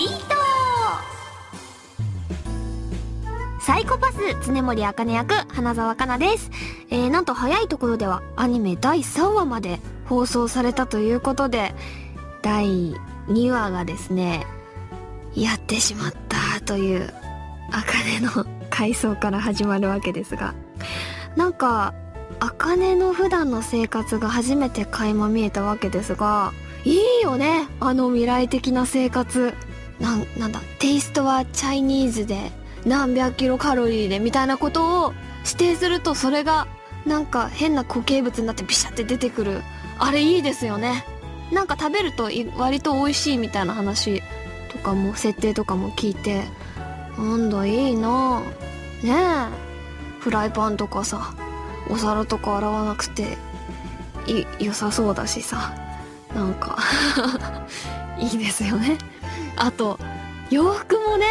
イートサイコパス常森茜役花澤香菜です、えー、なんと早いところではアニメ第3話まで放送されたということで第2話がですねやってしまったという茜の回想から始まるわけですがなんか茜の普段の生活が初めて垣間見えたわけですがいいよねあの未来的な生活。なんなんだテイストはチャイニーズで何百キロカロリーでみたいなことを指定するとそれがなんか変な固形物になってビシャって出てくる。あれいいですよね。なんか食べると割と美味しいみたいな話とかも設定とかも聞いて。なんだいいな。ねえ。フライパンとかさお皿とか洗わなくてい良さそうだしさ。なんか いいですよね。あと洋服もね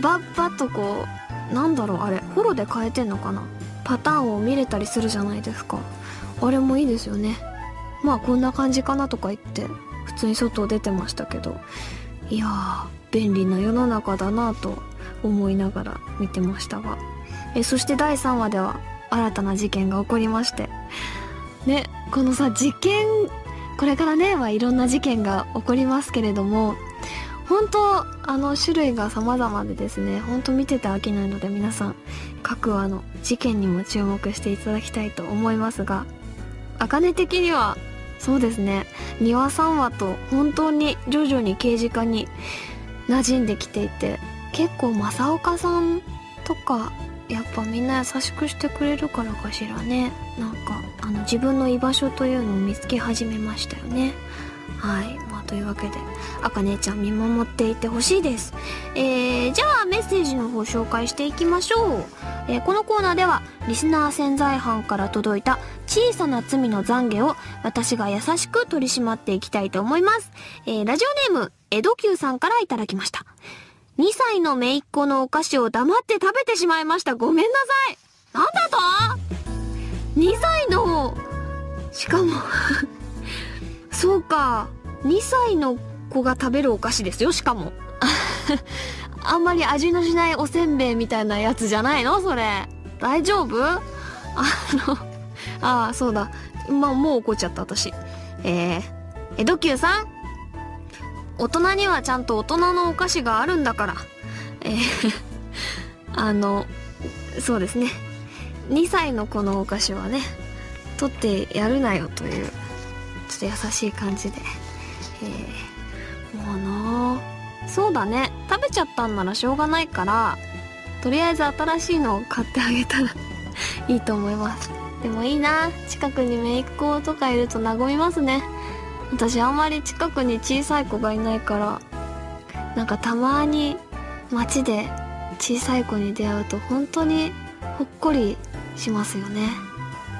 バッバッとこうなんだろうあれフォロで変えてんのかな？パターンを見れたりするじゃないですか。あれもいいですよね。まあこんな感じかなとか言って普通に外出てましたけど。いやー便利な世の中だなと思いながら見てましたが。えそして第3話では新たな事件が起こりまして。ねこのさ事件これからね、まあ、いろんな事件が起こりますけれども本当あの種類が様々でですね本当見てて飽きないので皆さん各話の事件にも注目していただきたいと思いますが茜的にはそうですね2話3話と本当に徐々に刑事課に馴染んできていて結構正岡さんとかやっぱみんな優しくしてくれるからかしらね。なんかあの自分の居場所というのを見つけ始めましたよね。はいまあというわけであかねちゃん見守っていてほしいですえー、じゃあメッセージの方紹介していきましょう、えーこのコーナーではリスナー潜在班から届いた小さな罪の懺悔を私が優しく取り締まっていきたいと思います、えーラジオネーム江戸久さんからいただきました2歳の姪っ子のお菓子を黙って食べてしまいました。ごめんなさい。なんだと ?2 歳の、しかも、そうか、2歳の子が食べるお菓子ですよ、しかも。あんまり味のしないおせんべいみたいなやつじゃないの？それ。大丈夫？あの、ああ、そうだ。まあ、もう怒っちゃった、私。えー、江戸久さん？大人にはちゃんと大人のお菓子があるんだから。えーあの、そうですね。2歳の子のお菓子はね、取ってやるなよという、と優しい感じで。えーもうなそうだね。食べちゃったんならしょうがないから、とりあえず新しいのを買ってあげたら いいと思います。でもいいな。近くに姪っ子とかいると和みますね。私あんまり近くに小さい子がいないからなんかたまに街で小さい子に出会うと本当にほっこりしますよね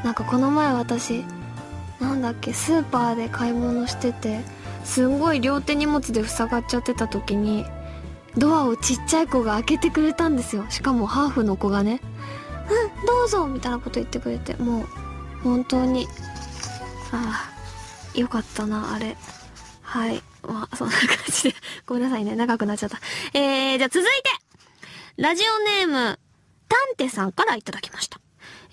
なんかこの前私なんだっけスーパーで買い物しててすんごい両手荷物で塞がっちゃってた時にドアをちっちゃい子が開けてくれたんですよしかもハーフの子がね「うんどうぞ」みたいなこと言ってくれてもう本当にああよかったな、あれ。はい。まあ、そんな感じで。ごめんなさいね。長くなっちゃった。えー、じゃあ続いて、ラジオネーム、タンテさんからいただきました。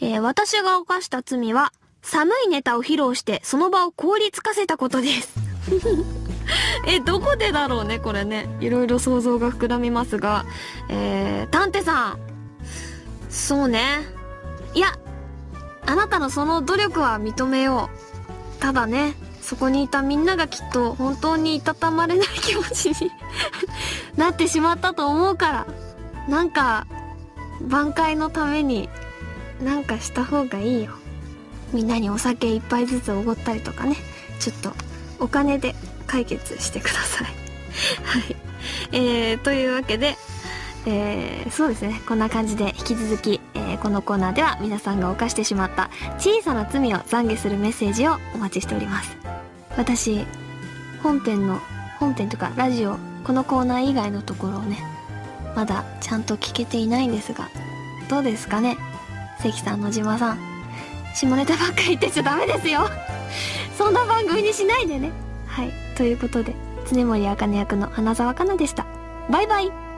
えー、私が犯した罪は、寒いネタを披露して、その場を凍りつかせたことです。え、どこでだろうね、これね。いろいろ想像が膨らみますが、えー、タンテさん。そうね。いや、あなたのその努力は認めよう。ただね、そこにいたみんながきっと本当にいたたまれない気持ちに なってしまったと思うから、なんか、挽回のために、なんかした方がいいよ。みんなにお酒一杯ずつおごったりとかね、ちょっとお金で解決してください。はい。えー、というわけで、えー、そうですね。こんな感じで引き続き、えーこのコーナーでは皆さんが犯してしまった小さな罪を懺悔するメッセージをお待ちしております。私、本編の、本編とかラジオ、このコーナー以外のところをね、まだちゃんと聞けていないんですが、どうですかね？関さん、野島さん。下ネタばっか言ってちゃダメですよそんな番組にしないでね。はい。ということで、常森茜役の花澤香菜でした。バイバイ